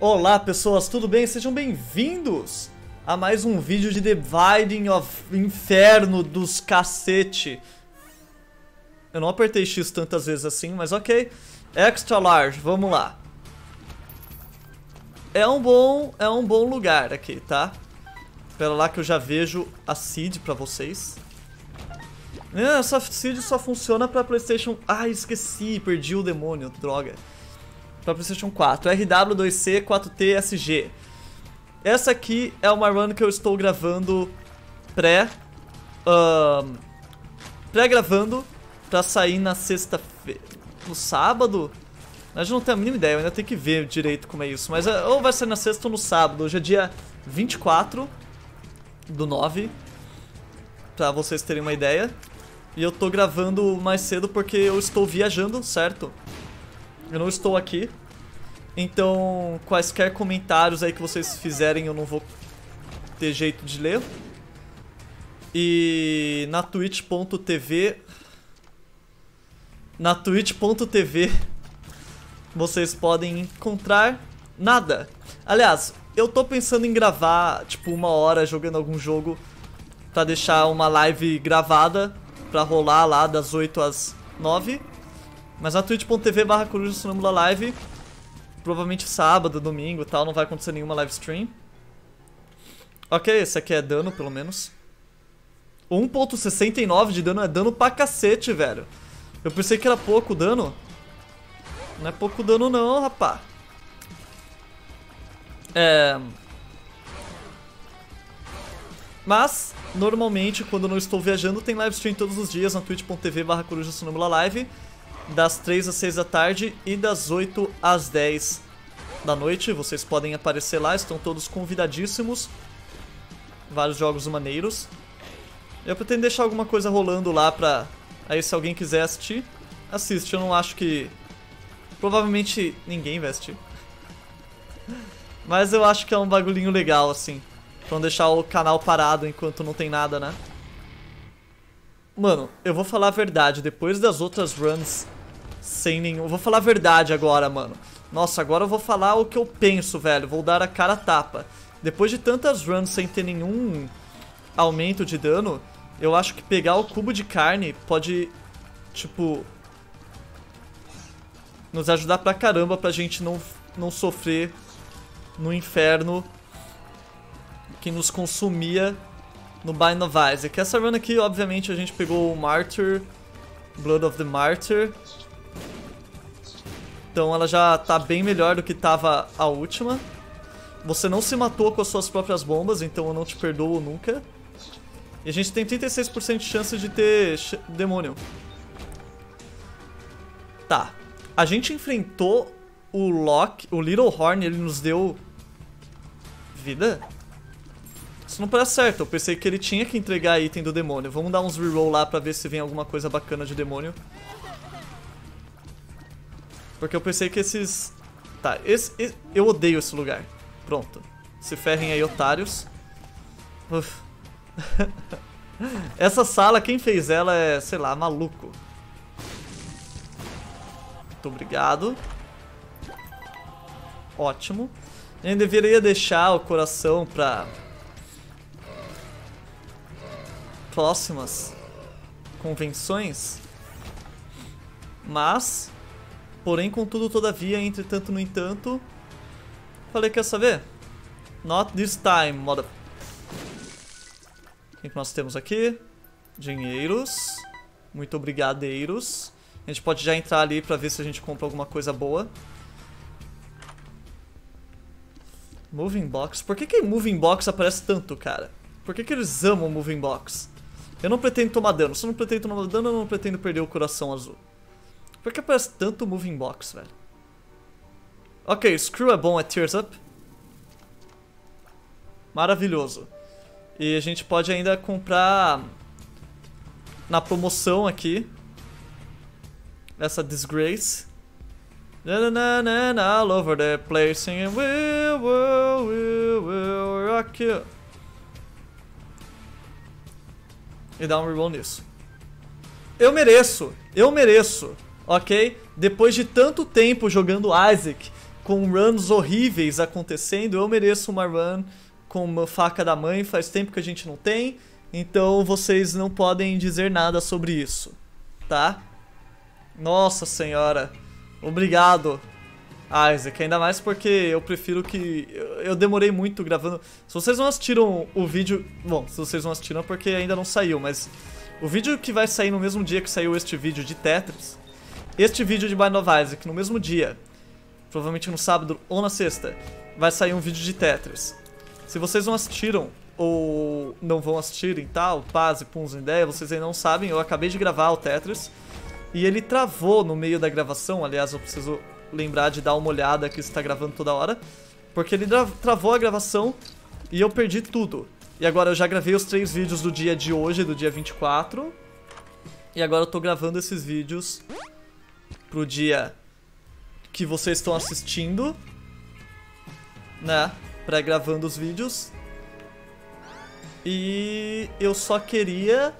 Olá pessoas, tudo bem? Sejam bem-vindos a mais um vídeo de Dividing of Inferno dos cacete. Eu não apertei X tantas vezes assim, mas ok. Extra Large, vamos lá. É um bom, é um bom lugar aqui, tá? Pera lá que eu já vejo a seed pra vocês. É, essa seed só funciona pra Playstation... Ah, esqueci, perdi o demônio, droga. Pra Playstation 4, RW2C 4TSG. Essa aqui é uma run que eu estou gravando pré... Um, Pré-gravando pra sair na sexta-feira... No sábado? Eu não tenho a mínima ideia, eu ainda tenho que ver direito como é isso. Mas é, ou vai sair na sexta ou no sábado. Hoje é dia 24 do 9. Pra vocês terem uma ideia. E eu tô gravando mais cedo porque eu estou viajando, certo? Eu não estou aqui. Então, quaisquer comentários aí que vocês fizerem eu não vou ter jeito de ler. E na twitch.tv na twitch.tv vocês podem encontrar nada. Aliás, eu tô pensando em gravar, tipo, uma hora jogando algum jogo pra deixar uma live gravada pra rolar lá das 8 às 9. Mas na twitch.tv barra coruja sonâmbula live, provavelmente sábado, domingo e tal, não vai acontecer nenhuma live stream. Ok, esse aqui é dano, pelo menos. 1.69 de dano é dano pra cacete, velho. Eu pensei que era pouco dano. Não é pouco dano não, rapá. É... Mas, normalmente, quando eu não estou viajando, tem live stream todos os dias na twitch.tv barra coruja live. Das 3 às 6 da tarde e das 8 às 10 da noite. Vocês podem aparecer lá, estão todos convidadíssimos. Vários jogos maneiros. Eu pretendo deixar alguma coisa rolando lá pra Aí se alguém quiser assistir, assiste. Eu não acho que... Provavelmente ninguém vai assistir. Mas eu acho que é um bagulhinho legal, assim. Pra não deixar o canal parado enquanto não tem nada, né? Mano, eu vou falar a verdade. Depois das outras runs sem nenhum... Vou falar a verdade agora, mano. Nossa, agora eu vou falar o que eu penso, velho. Vou dar a cara a tapa. Depois de tantas runs sem ter nenhum aumento de dano eu acho que pegar o cubo de carne pode, tipo, nos ajudar pra caramba pra gente não, não sofrer no inferno que nos consumia no Bind of Isaac. Essa run aqui, obviamente, a gente pegou o Martyr, Blood of the Martyr. Então ela já tá bem melhor do que tava a última. Você não se matou com as suas próprias bombas, então eu não te perdoo nunca. E a gente tem 36% de chance de ter demônio. Tá. A gente enfrentou o Loki, o Little Horn, ele nos deu vida? Isso não parece certo, eu pensei que ele tinha que entregar item do demônio. Vamos dar uns reroll lá pra ver se vem alguma coisa bacana de demônio. Porque eu pensei que esses... Tá, esse, esse... eu odeio esse lugar. Pronto. Se ferrem aí, otários. Uf. Essa sala, quem fez ela é, sei lá, maluco. Muito obrigado. Ótimo. Gente deveria deixar o coração pra... Próximas convenções. Mas, porém, contudo, todavia, entretanto, no entanto, falei, quer saber? Not this time, motherfucker que nós temos aqui? Dinheiros. Muito obrigadeiros. A gente pode já entrar ali pra ver se a gente compra alguma coisa boa. Moving Box. Por que que Moving Box aparece tanto, cara? Por que que eles amam Moving Box? Eu não pretendo tomar dano. Se eu não pretendo tomar dano, eu não pretendo perder o coração azul. Por que aparece tanto Moving Box, velho? Ok, Screw é bom, é Tears Up. Maravilhoso. E a gente pode ainda comprar na promoção aqui essa Disgrace. All over the place singing We will, we will rock you. E dá um reroll nisso. Eu mereço, eu mereço, ok? Depois de tanto tempo jogando Isaac, com runs horríveis acontecendo, eu mereço uma run com uma faca da mãe, faz tempo que a gente não tem, então vocês não podem dizer nada sobre isso, tá? Nossa senhora, obrigado, Isaac, ainda mais porque eu prefiro que... Eu demorei muito gravando... Se vocês não assistiram o vídeo... Bom, se vocês não assistiram é porque ainda não saiu, mas... O vídeo que vai sair no mesmo dia que saiu este vídeo de Tetris, este vídeo de Bind of Isaac, no mesmo dia, provavelmente no sábado ou na sexta, vai sair um vídeo de Tetris. Se vocês não assistiram ou não vão assistir e tal, paz e puns ideia, vocês ainda não sabem, eu acabei de gravar o Tetris e ele travou no meio da gravação, aliás, eu preciso lembrar de dar uma olhada que está gravando toda hora, porque ele travou a gravação e eu perdi tudo. E agora eu já gravei os três vídeos do dia de hoje, do dia 24, e agora eu tô gravando esses vídeos pro dia que vocês estão assistindo, né? Pré-gravando os vídeos. E eu só queria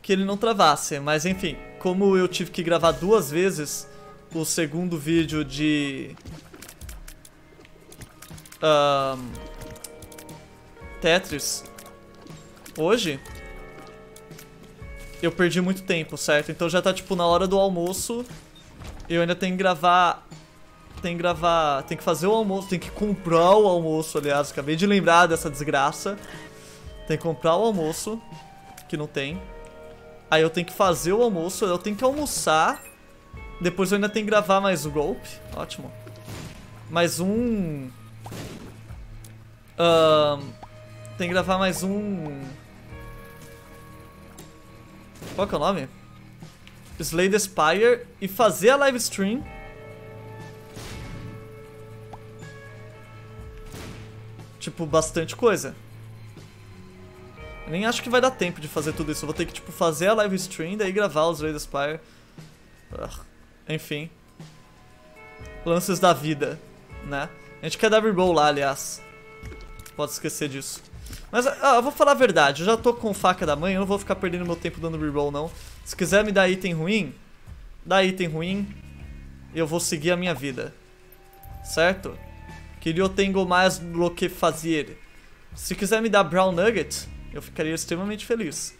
que ele não travasse, mas enfim, como eu tive que gravar duas vezes o segundo vídeo de um, Tetris hoje, eu perdi muito tempo, certo? Então já tá tipo na hora do almoço eu ainda tenho que gravar. Tem que gravar. Tem que fazer o almoço. Tem que comprar o almoço, aliás. Acabei de lembrar dessa desgraça. Tem que comprar o almoço. Que não tem. Aí eu tenho que fazer o almoço. Eu tenho que almoçar. Depois eu ainda tenho que gravar mais o golpe. Ótimo. Mais um. Um, tem que gravar mais um. Qual que é o nome? Slay the Spire e fazer a live stream. Tipo, bastante coisa. Eu nem acho que vai dar tempo de fazer tudo isso. Eu vou ter que, tipo, fazer a live stream, daí gravar os Slay the Spire. Enfim. Lances da vida, né? A gente quer dar reroll lá, aliás. Pode esquecer disso. Mas, eu vou falar a verdade. Eu já tô com faca da mãe, eu não vou ficar perdendo meu tempo dando reroll, não. Se quiser me dar item ruim, dá item ruim eu vou seguir a minha vida. Certo? Que eu tenho mais do que fazer. Se quiser me dar Brown Nugget, eu ficaria extremamente feliz.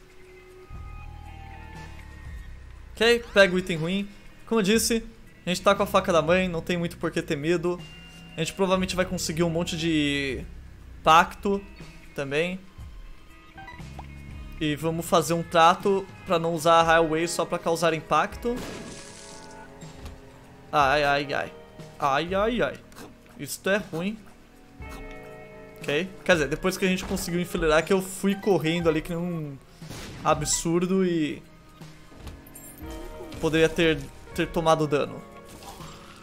Ok, pega o item ruim. Como eu disse, a gente tá com a faca da mãe, não tem muito por que ter medo. A gente provavelmente vai conseguir um monte de pacto também. E vamos fazer um trato pra não usar a Highway só pra causar impacto. Ai, ai, ai. Ai, ai, ai. Isso é ruim. Ok? Quer dizer, depois que a gente conseguiu enfileirar que eu fui correndo ali que nem um absurdo e... Poderia ter, ter tomado dano.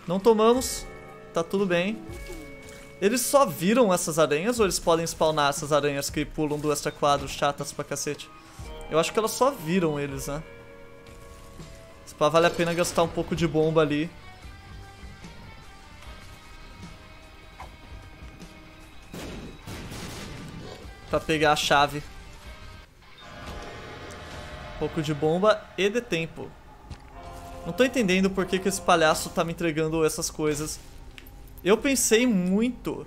Não tomamos. Tá tudo bem. Eles só viram essas aranhas ou eles podem spawnar essas aranhas que pulam do extra quadro chatas pra cacete? Eu acho que elas só viram eles, né? Spa vale a pena gastar um pouco de bomba ali. Pra pegar a chave. Um pouco de bomba e de tempo. Não tô entendendo por que, que esse palhaço tá me entregando essas coisas. Eu pensei muito...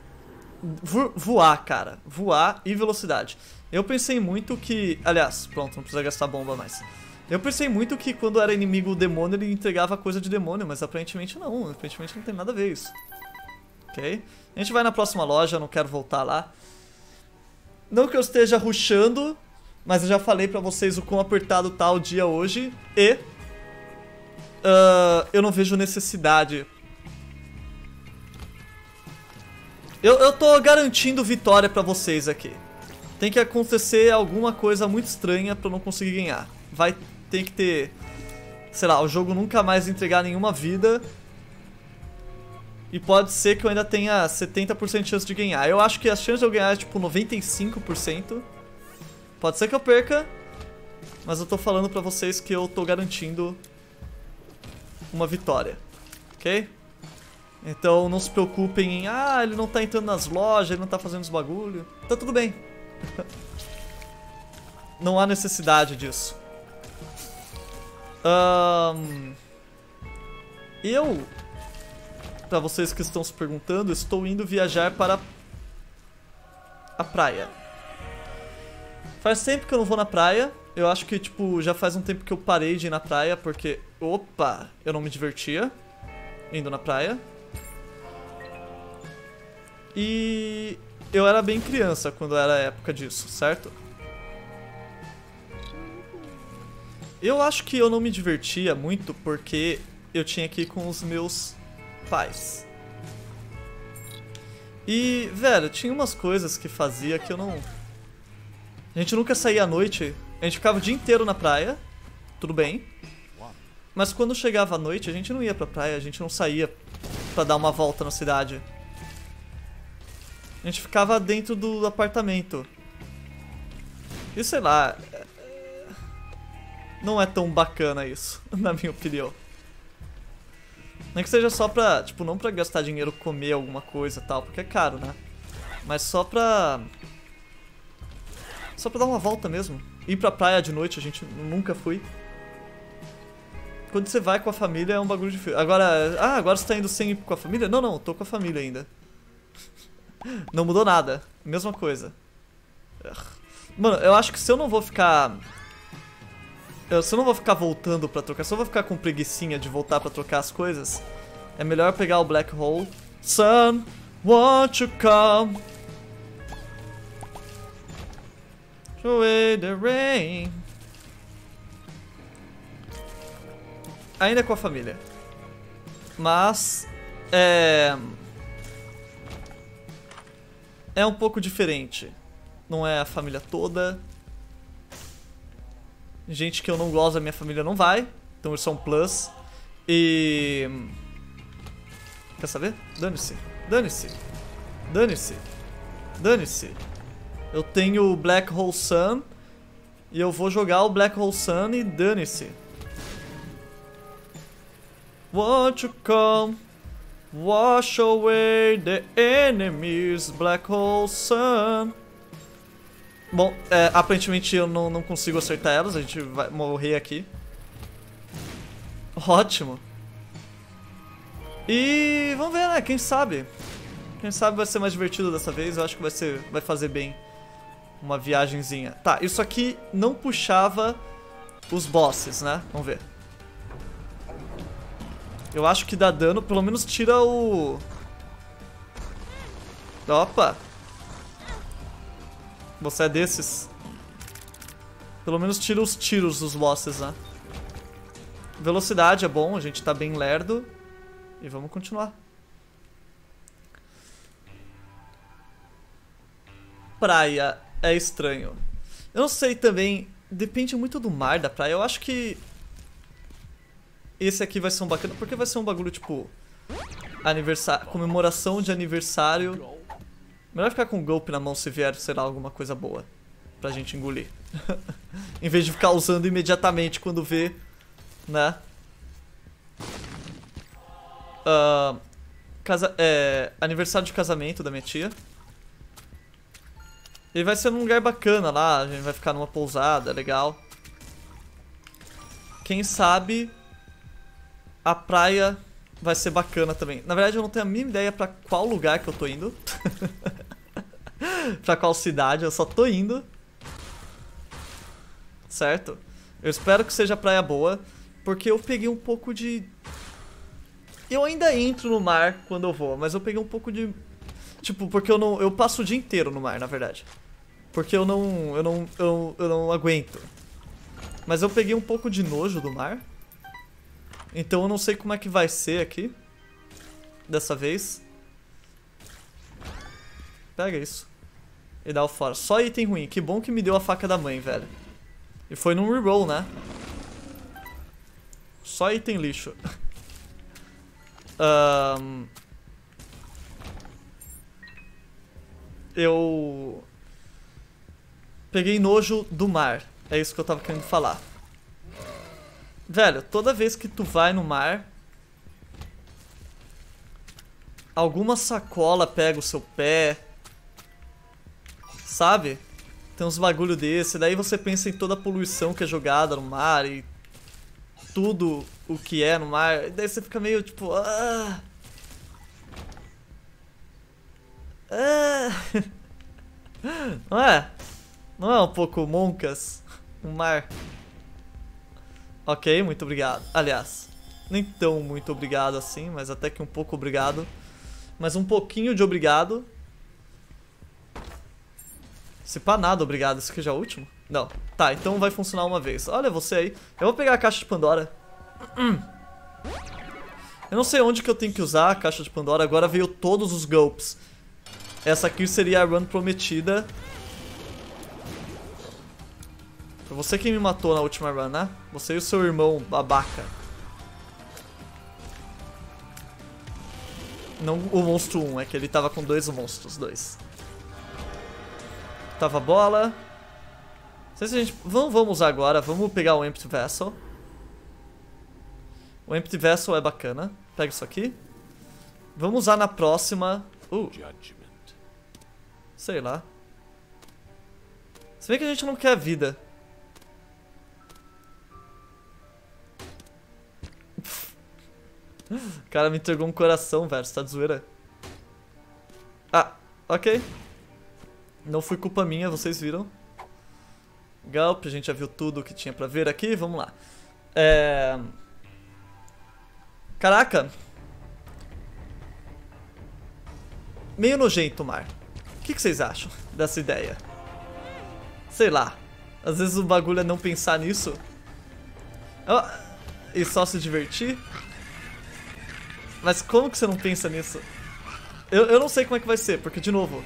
voar, cara. Voar e velocidade. Eu pensei muito que... Aliás, pronto, não precisa gastar bomba mais. Eu pensei muito que quando era inimigo demônio, ele entregava coisa de demônio, mas aparentemente não. Aparentemente não tem nada a ver isso. Ok? A gente vai na próxima loja, não quero voltar lá. Não que eu esteja rushando, mas eu já falei pra vocês o quão apertado tá o dia hoje. E... Uh, eu não vejo necessidade Eu, eu tô garantindo vitória pra vocês aqui. Tem que acontecer alguma coisa muito estranha pra eu não conseguir ganhar. Vai ter que ter... Sei lá, o jogo nunca mais entregar nenhuma vida. E pode ser que eu ainda tenha 70% de chance de ganhar. Eu acho que a chance de eu ganhar é tipo 95%. Pode ser que eu perca. Mas eu tô falando pra vocês que eu tô garantindo uma vitória. Ok? Então não se preocupem em, ah, ele não tá entrando nas lojas, ele não tá fazendo os bagulho. Tá tudo bem. não há necessidade disso. Um, eu Pra vocês que estão se perguntando, estou indo viajar para a praia. Faz tempo que eu não vou na praia. Eu acho que, tipo, já faz um tempo que eu parei de ir na praia, porque, opa, eu não me divertia indo na praia. E eu era bem criança quando era a época disso, certo? Eu acho que eu não me divertia muito porque eu tinha que ir com os meus pais. E, velho, tinha umas coisas que fazia que eu não. A gente nunca saía à noite. A gente ficava o dia inteiro na praia. Tudo bem. Mas quando chegava a noite, a gente não ia pra praia, a gente não saía pra dar uma volta na cidade. A gente ficava dentro do apartamento. E sei lá. Não é tão bacana isso, na minha opinião. Nem que seja só pra, tipo, não pra gastar dinheiro comer alguma coisa e tal, porque é caro, né? Mas só pra... Só pra dar uma volta mesmo. Ir pra praia de noite, a gente nunca foi. Quando você vai com a família é um bagulho difícil. Agora, ah, agora você tá indo sem ir com a família? Não, não, tô com a família ainda. Não mudou nada. Mesma coisa. Mano, eu acho que se eu não vou ficar... Eu, se eu não vou ficar voltando pra trocar, se eu vou ficar com preguiçinha de voltar pra trocar as coisas, é melhor pegar o Black Hole. Sun, won't you come? Away the rain. Ainda com a família. Mas... É é um pouco diferente. Não é a família toda. Gente que eu não gosto da minha família não vai. Então isso é um plus. E... Quer saber? Dane-se. Dane-se. Dane-se. Dane-se. Eu tenho o Black Hole Sun. E eu vou jogar o Black Hole Sun e dane-se. Won't you come? Wash away the enemies, black hole sun. Bom, é, aparentemente eu não, não consigo acertar elas, a gente vai morrer aqui. Ótimo. E vamos ver, né? Quem sabe? Quem sabe vai ser mais divertido dessa vez. Eu acho que vai ser, vai fazer bem uma viagenzinha. Tá, isso aqui não puxava os bosses, né? Vamos ver. Eu acho que dá dano, pelo menos tira o... Opa! Você é desses. Pelo menos tira os tiros dos bosses, né? Velocidade é bom, a gente tá bem lerdo. E vamos continuar. Praia é estranho. Eu não sei também, depende muito do mar da praia. Eu acho que esse aqui vai ser um bacana, porque vai ser um bagulho tipo. Aniversário, comemoração de aniversário. Melhor ficar com o golpe na mão se vier, sei lá, alguma coisa boa. Pra gente engolir. em vez de ficar usando imediatamente quando vê, né? Uh, casa, é, aniversário de casamento da minha tia. E vai ser num lugar bacana lá, a gente vai ficar numa pousada, legal. Quem sabe a praia vai ser bacana também. Na verdade, eu não tenho a mínima ideia pra qual lugar que eu tô indo. pra qual cidade, eu só tô indo. Certo? Eu espero que seja praia boa, porque eu peguei um pouco de... Eu ainda entro no mar quando eu vou, mas eu peguei um pouco de... Tipo, porque eu não... Eu passo o dia inteiro no mar, na verdade. Porque eu não... Eu não... Eu, eu não aguento. Mas eu peguei um pouco de nojo do mar. Então eu não sei como é que vai ser aqui. Dessa vez. Pega isso. E dá o fora. Só item ruim. Que bom que me deu a faca da mãe, velho. E foi num reroll, né? Só item lixo. um... Eu... Peguei nojo do mar. É isso que eu tava querendo falar. Velho, toda vez que tu vai no mar, alguma sacola pega o seu pé, sabe? Tem uns bagulho desse, daí você pensa em toda a poluição que é jogada no mar e tudo o que é no mar, e daí você fica meio tipo, ah, É... Não é? Não é um pouco moncas? Um mar. Ok, muito obrigado. Aliás, nem tão muito obrigado assim, mas até que um pouco obrigado. Mas um pouquinho de obrigado. Se pá nada, obrigado. Esse aqui já é o último? Não. Tá, então vai funcionar uma vez. Olha você aí. Eu vou pegar a caixa de Pandora. Eu não sei onde que eu tenho que usar a caixa de Pandora. Agora veio todos os gulps. Essa aqui seria a run prometida. Foi você quem me matou na última run, né? Você e o seu irmão babaca. Não o monstro 1, é que ele tava com dois monstros, dois. Tava bola. Não sei se a gente... Vamos, vamos usar agora, vamos pegar o Empty Vessel. O Empty Vessel é bacana. Pega isso aqui. Vamos usar na próxima... Uh, sei lá. Se bem que a gente não quer vida. O cara me entregou um coração, velho. Você tá de zoeira? Ah, ok. Não foi culpa minha, vocês viram. Galp, a gente já viu tudo que tinha pra ver aqui. Vamos lá. É... Caraca. Meio nojento o mar. O que, que vocês acham dessa ideia? Sei lá. Às vezes o bagulho é não pensar nisso. E só se divertir. Mas como que você não pensa nisso? Eu, eu não sei como é que vai ser, porque, de novo,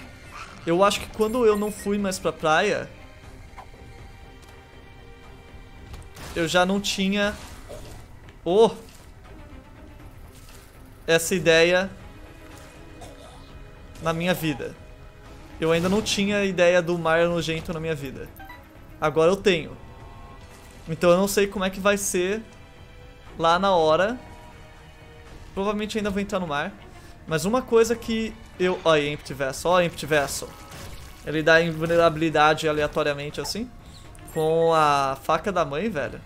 eu acho que quando eu não fui mais pra praia, eu já não tinha oh, essa ideia na minha vida. Eu ainda não tinha ideia do mar nojento na minha vida. Agora eu tenho. Então eu não sei como é que vai ser lá na hora Provavelmente ainda vou entrar no mar. Mas uma coisa que eu... Olha, Empty Vessel. Olha, Empty Vessel. Ele dá invulnerabilidade aleatoriamente assim. Com a faca da mãe, velho.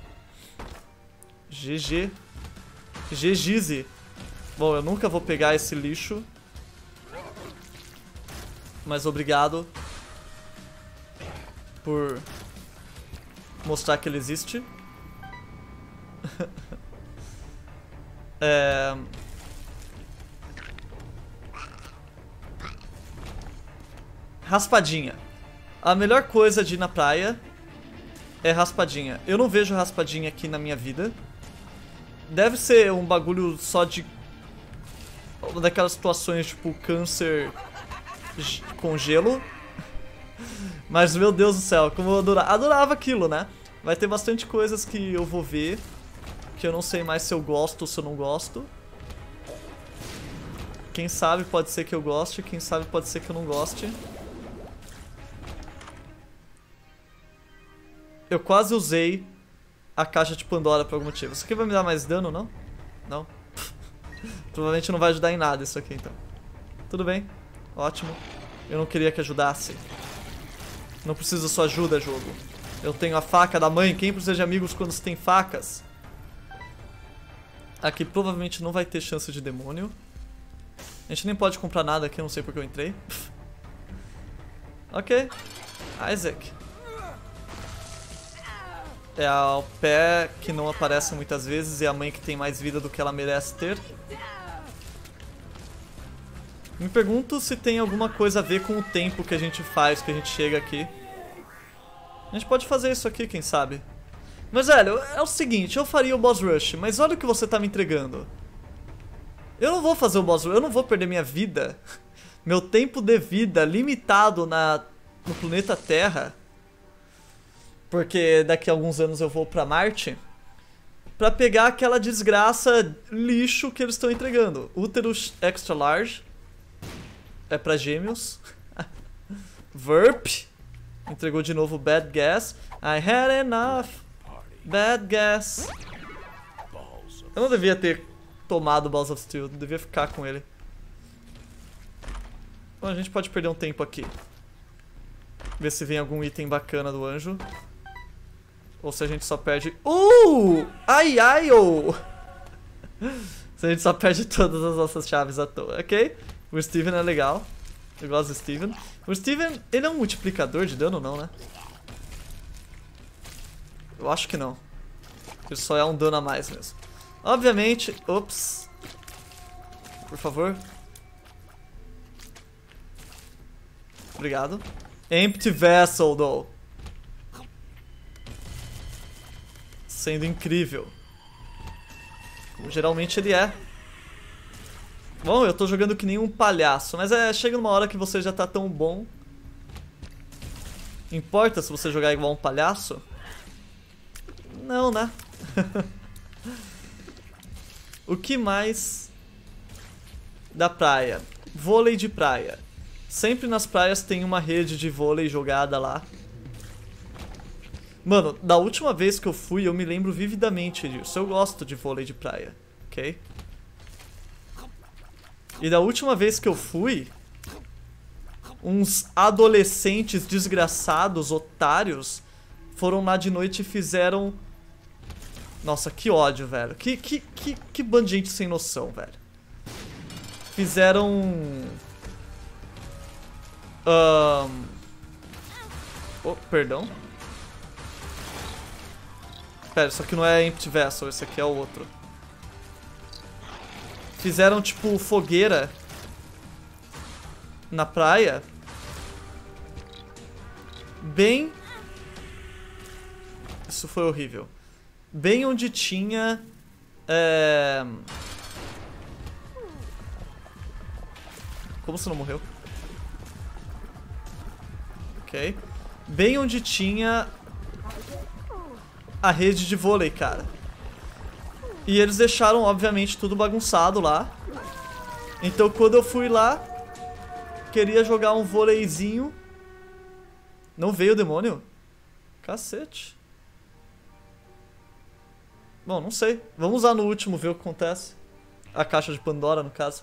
GG. GGZ. Bom, eu nunca vou pegar esse lixo. Mas obrigado por mostrar que ele existe. Raspadinha. A melhor coisa de ir na praia é raspadinha. Eu não vejo raspadinha aqui na minha vida. Deve ser um bagulho só de... Daquelas situações tipo câncer com gelo. Mas, meu Deus do céu, como eu adorava, adorava aquilo, né? Vai ter bastante coisas que eu vou ver que eu não sei mais se eu gosto ou se eu não gosto. Quem sabe pode ser que eu goste, quem sabe pode ser que eu não goste. Eu quase usei a caixa de Pandora por algum motivo. Isso aqui vai me dar mais dano, não? Não. Provavelmente não vai ajudar em nada isso aqui, então. Tudo bem. Ótimo. Eu não queria que ajudasse. Não preciso da sua ajuda, jogo. Eu tenho a faca da mãe. Quem precisa de amigos quando se tem facas? Aqui provavelmente não vai ter chance de demônio. A gente nem pode comprar nada aqui, eu não sei porque eu entrei. ok. Isaac é o pé que não aparece muitas vezes e a mãe que tem mais vida do que ela merece ter. Me pergunto se tem alguma coisa a ver com o tempo que a gente faz, que a gente chega aqui. A gente pode fazer isso aqui, quem sabe. Mas, velho, é o seguinte, eu faria o boss rush, mas olha o que você tá me entregando. Eu não vou fazer o boss rush, eu não vou perder minha vida. Meu tempo de vida limitado na, no planeta Terra porque daqui a alguns anos eu vou para Marte, para pegar aquela desgraça lixo que eles estão entregando. Útero extra large é para gêmeos. Verp entregou de novo bad gas. I had enough bad gas. Eu não devia ter tomado Balls of Steel, devia ficar com ele. Bom, a gente pode perder um tempo aqui. Ver se vem algum item bacana do anjo. Ou se a gente só perde... Uh! Ai, ai, oh! se a gente só perde todas as nossas chaves à toa, ok? O Steven é legal. Eu gosto do Steven. O Steven, ele é um multiplicador de dano, não, né? Eu acho que não. Ele só é um dano a mais mesmo. Obviamente... Ops. Por favor. Obrigado. Empty Vessel, though. Sendo incrível. Como geralmente ele é. Bom, eu tô jogando que nem um palhaço, mas é, chega numa hora que você já tá tão bom. Importa se você jogar igual um palhaço? Não, né? o que mais da praia? Vôlei de praia. Sempre nas praias tem uma rede de vôlei jogada lá. Mano, da última vez que eu fui, eu me lembro vividamente disso. Eu gosto de vôlei de praia, ok? E da última vez que eu fui, uns adolescentes desgraçados, otários, foram lá de noite e fizeram... Nossa, que ódio, velho. Que, que, que, que bando de gente sem noção, velho. Fizeram... Um... Oh, perdão. Pera, isso aqui não é Empty Vessel, esse aqui é o outro. Fizeram, tipo, fogueira na praia. Bem... Isso foi horrível. Bem onde tinha... É... Como você não morreu? Ok. Bem onde tinha a rede de vôlei, cara. E eles deixaram, obviamente, tudo bagunçado lá. Então quando eu fui lá, queria jogar um vôleizinho. Não veio o demônio? Cacete. Bom, não sei. Vamos usar no último, ver o que acontece. A caixa de Pandora, no caso.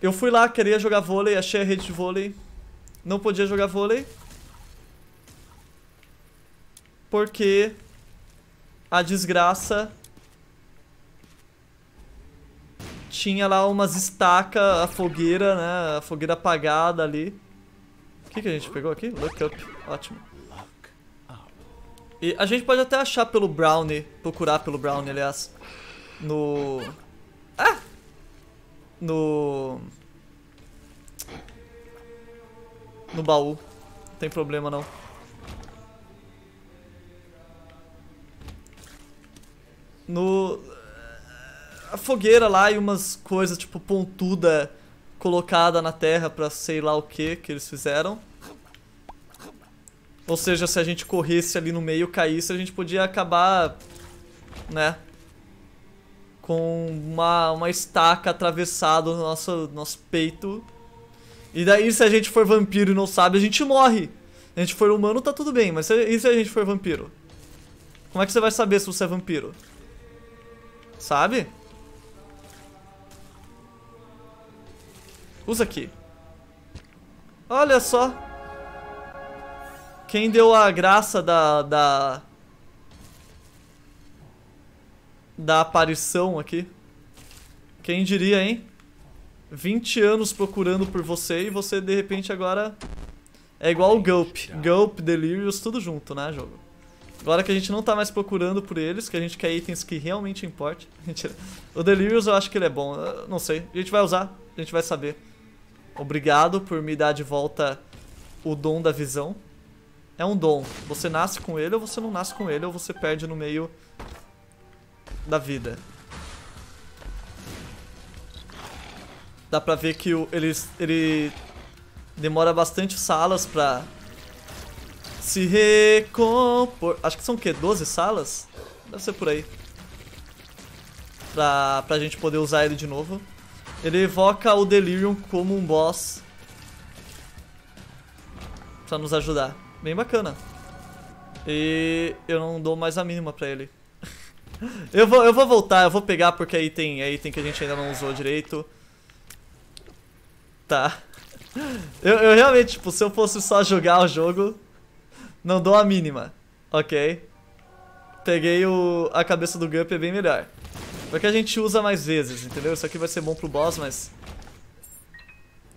Eu fui lá, queria jogar vôlei, achei a rede de vôlei. Não podia jogar vôlei. Porque a desgraça tinha lá umas estacas, a fogueira, né? A fogueira apagada ali. O que, que a gente pegou aqui? Look up. Ótimo. E a gente pode até achar pelo Brownie, procurar pelo Brownie, aliás, no... Ah! No... No baú. Não tem problema não. no a fogueira lá e umas coisas tipo pontuda colocada na terra para sei lá o que que eles fizeram. Ou seja, se a gente corresse ali no meio, caísse, a gente podia acabar, né, com uma, uma estaca atravessada no nosso, nosso peito. E daí, se a gente for vampiro e não sabe, a gente morre. Se a gente for humano, tá tudo bem, mas e se a gente for vampiro? Como é que você vai saber se você é vampiro? Sabe? Usa aqui. Olha só. Quem deu a graça da... Da, da aparição aqui. Quem diria, hein? 20 anos procurando por você e você de repente agora é igual o Gulp. Gulp, Delirious, tudo junto, né, jogo? Agora que a gente não tá mais procurando por eles, que a gente quer itens que realmente importem. O Delirious eu acho que ele é bom. Eu não sei. A gente vai usar, a gente vai saber. Obrigado por me dar de volta o dom da visão. É um dom. Você nasce com ele ou você não nasce com ele, ou você perde no meio da vida. Dá pra ver que ele, ele demora bastante salas pra se recompor. Acho que são o quê? 12 salas? Deve ser por aí. Pra, pra gente poder usar ele de novo. Ele evoca o Delirium como um boss. Pra nos ajudar. Bem bacana. E eu não dou mais a mínima pra ele. eu, vou, eu vou voltar, eu vou pegar porque aí tem, é item que a gente ainda não usou direito. Tá. Eu, eu realmente, tipo, se eu fosse só jogar o jogo, não dou a mínima. Ok. Peguei o, a cabeça do Gup, é bem melhor. Porque a gente usa mais vezes, entendeu? Isso aqui vai ser bom pro boss, mas...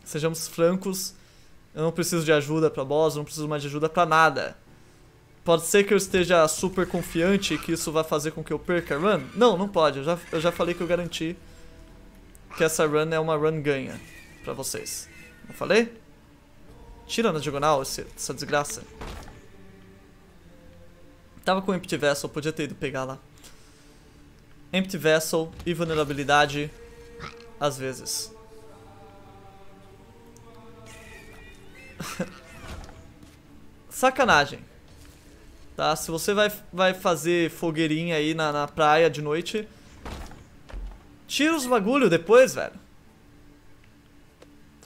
Sejamos francos, eu não preciso de ajuda pra boss, eu não preciso mais de ajuda pra nada. Pode ser que eu esteja super confiante que isso vai fazer com que eu perca a run? Não, não pode. Eu já, eu já falei que eu garanti que essa run é uma run ganha pra vocês. Não falei? Tira na diagonal esse, essa desgraça. Tava com Empty Vessel, podia ter ido pegar lá. Empty Vessel e vulnerabilidade às vezes. Sacanagem. Tá? Se você vai, vai fazer fogueirinha aí na, na praia de noite, tira os bagulho depois, velho.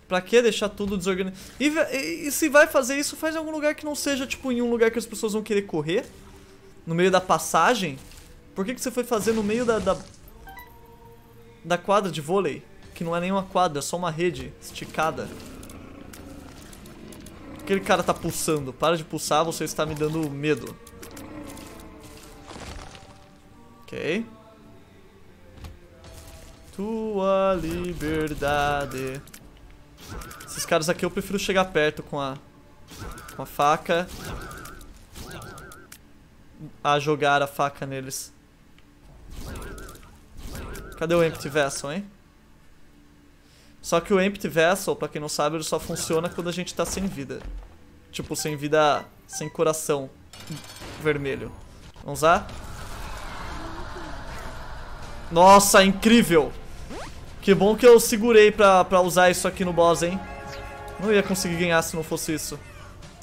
Pra que deixar tudo desorganizado? E, e, e, se vai fazer isso, faz em algum lugar que não seja, tipo, em um lugar que as pessoas vão querer correr. No meio da passagem. Por que, que você foi fazer no meio da, da... Da quadra de vôlei? Que não é nenhuma quadra, é só uma rede esticada. Aquele cara tá pulsando. Para de pulsar, você está me dando medo. Ok. Tua liberdade. Esses caras aqui eu prefiro chegar perto com a, com a faca. A jogar a faca neles. Cadê o Empty Vessel, hein? Só que o Empty Vessel, pra quem não sabe, ele só funciona quando a gente tá sem vida. Tipo, sem vida... Sem coração vermelho. Vamos usar? Nossa, incrível! Que bom que eu segurei pra, pra usar isso aqui no boss, hein? Não ia conseguir ganhar se não fosse isso.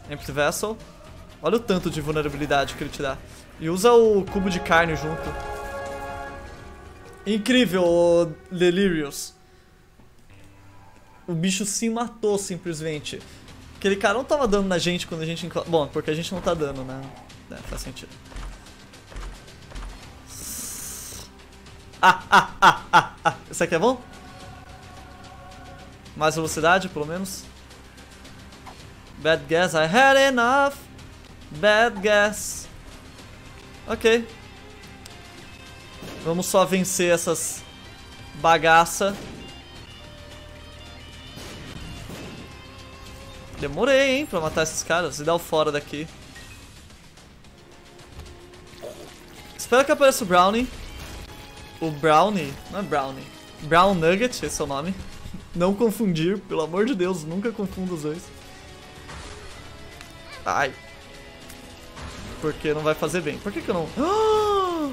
Empty Vessel. Olha o tanto de vulnerabilidade que ele te dá. E usa o cubo de carne junto. Incrível, Delirious. O bicho se matou simplesmente. Aquele cara não tava dando na gente quando a gente... Bom, porque a gente não tá dando, né? É, faz sentido. Ah, ah, ah, ah, ah. Esse aqui é bom? Mais velocidade, pelo menos. Bad guess, I had enough. Bad guess. Ok. Vamos só vencer essas bagaça. Demorei, hein, pra matar esses caras e dar o fora daqui. Espero que apareça o Brownie. O Brownie, não é Brownie. Brown Nugget, esse é o nome. Não confundir, pelo amor de Deus, nunca confunda os dois. Ai. Porque não vai fazer bem. Por que que eu não... Ah!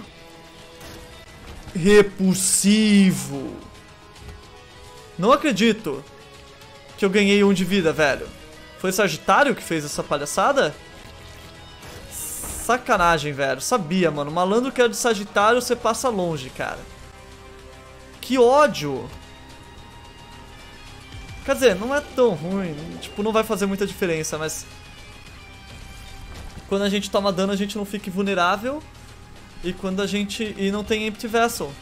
Repulsivo. Não acredito que eu ganhei um de vida, velho. Foi Sagitário que fez essa palhaçada? Sacanagem, velho. Sabia, mano. Malandro que é de Sagitário, você passa longe, cara. Que ódio. Quer dizer, não é tão ruim. Tipo, não vai fazer muita diferença, mas... Quando a gente toma dano, a gente não fica vulnerável. E quando a gente... E não tem Empty Vessel.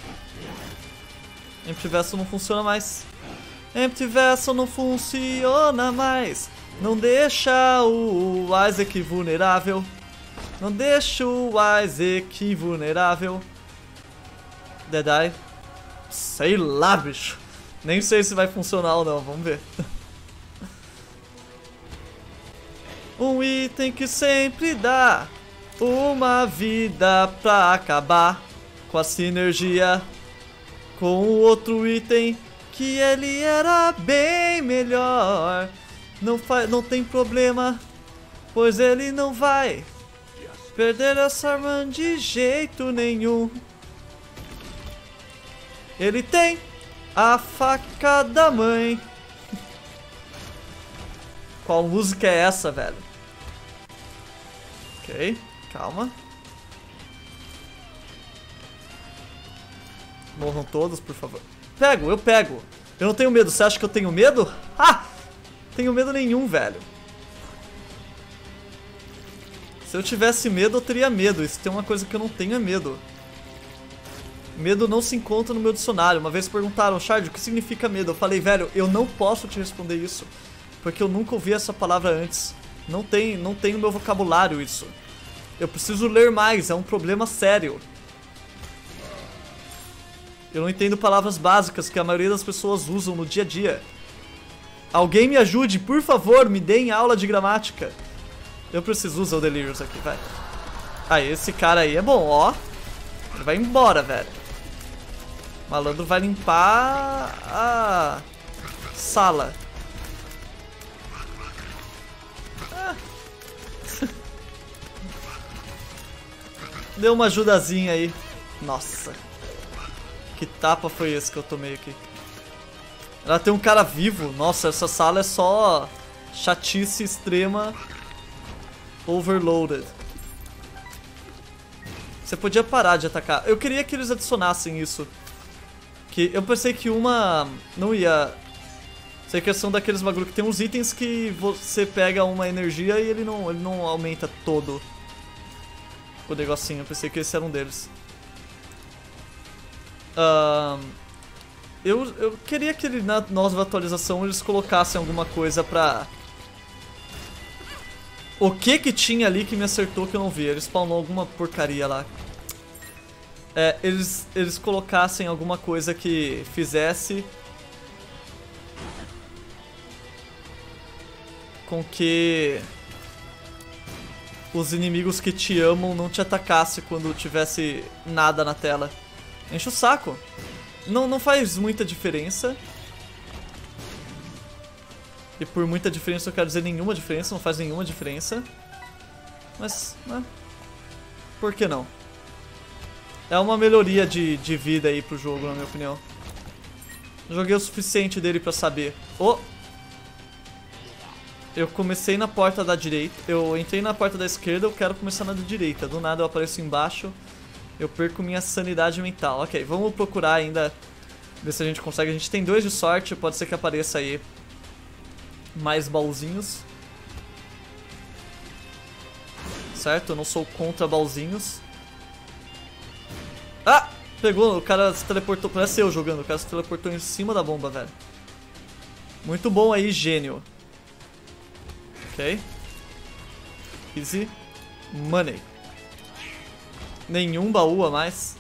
Empty Vessel não funciona mais. Empty Vessel não funciona mais. Não deixa o Isaac vulnerável. Não deixa o Isaac vulnerável. Deadeye. Sei lá, bicho. Nem sei se vai funcionar ou não, vamos ver. um item que sempre dá uma vida pra acabar com a sinergia com o outro item que ele era bem melhor. Não, faz, não tem problema, pois ele não vai perder essa run de jeito nenhum. Ele tem a faca da mãe. Qual música é essa, velho? Ok, calma. Morram todos, por favor. Pego, eu pego. Eu não tenho medo. Você acha que eu tenho medo? Ah! Tenho medo nenhum, velho. Se eu tivesse medo, eu teria medo. Isso tem uma coisa que eu não tenho é medo. Medo não se encontra no meu dicionário. Uma vez perguntaram, Shard, o que significa medo? Eu falei, velho, eu não posso te responder isso. Porque eu nunca ouvi essa palavra antes. Não tem, não tem no meu vocabulário isso. Eu preciso ler mais, é um problema sério. Eu não entendo palavras básicas que a maioria das pessoas usam no dia a dia. Alguém me ajude, por favor, me deem aula de gramática. Eu preciso usar o Delirious aqui, vai. Ah, esse cara aí é bom, ó. Ele vai embora, velho. O malandro vai limpar a sala. Ah. Deu uma ajudazinha aí. Nossa. Que tapa foi esse que eu tomei aqui? Ela tem um cara vivo. Nossa, essa sala é só chatice extrema overloaded. Você podia parar de atacar. Eu queria que eles adicionassem isso. Que eu pensei que uma não ia ser questão daqueles bagulho que tem uns itens que você pega uma energia e ele não, ele não aumenta todo o negocinho. Eu pensei que esse era um deles. Uh, eu, eu queria que ele, na nova atualização eles colocassem alguma coisa pra... O que que tinha ali que me acertou que eu não vi? Ele spawnou alguma porcaria lá. É, eles, eles colocassem alguma coisa que fizesse... Com que... Os inimigos que te amam não te atacassem quando tivesse nada na tela. Enche o saco. Não, não faz muita diferença. E por muita diferença eu quero dizer nenhuma diferença, não faz nenhuma diferença. Mas, né? Por que não? É uma melhoria de, de vida aí pro jogo, na minha opinião. Joguei o suficiente dele pra saber. Oh! Eu comecei na porta da direita. Eu entrei na porta da esquerda, eu quero começar na da direita. Do nada eu apareço embaixo eu perco minha sanidade mental. Ok, vamos procurar ainda, ver se a gente consegue. A gente tem dois de sorte, pode ser que apareça aí mais baúzinhos. Certo? Eu não sou contra baúzinhos. Ah! Pegou, o cara se teleportou, parece eu jogando, o cara se teleportou em cima da bomba, velho. Muito bom aí, gênio. Ok. Easy. Money. Nenhum baú a mais.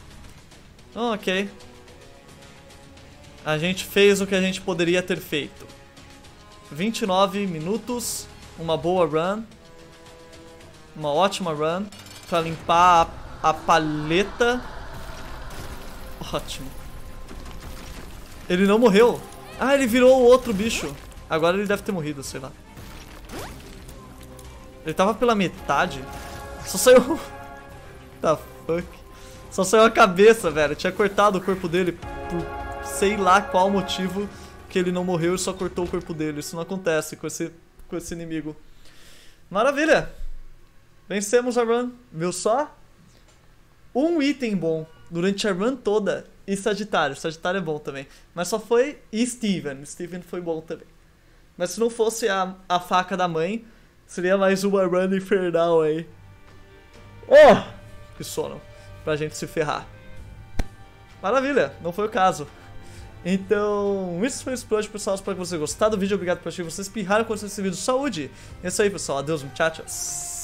Ok. A gente fez o que a gente poderia ter feito. 29 minutos, uma boa run. Uma ótima run. Pra limpar a, a paleta. Ótimo. Ele não morreu. Ah, ele virou o outro bicho. Agora ele deve ter morrido, sei lá. Ele tava pela metade. Só saiu... tá fuck? Só saiu a cabeça, velho. tinha cortado o corpo dele por sei lá qual motivo que ele não morreu e só cortou o corpo dele. Isso não acontece com esse, com esse inimigo. Maravilha! Vencemos a run. Viu só? Um item bom durante a run toda. E Sagitário. Sagitário é bom também. Mas só foi. E Steven. Steven foi bom também. Mas se não fosse a, a faca da mãe, seria mais uma run infernal aí. Oh! Que sono pra gente se ferrar. Maravilha, não foi o caso. Então, isso foi por hoje, pessoal. Espero que vocês tenham gostado do vídeo. Obrigado por assistir. Vocês pirraram com esse vídeo. Saúde! É isso aí, pessoal. Adeus, muchachos.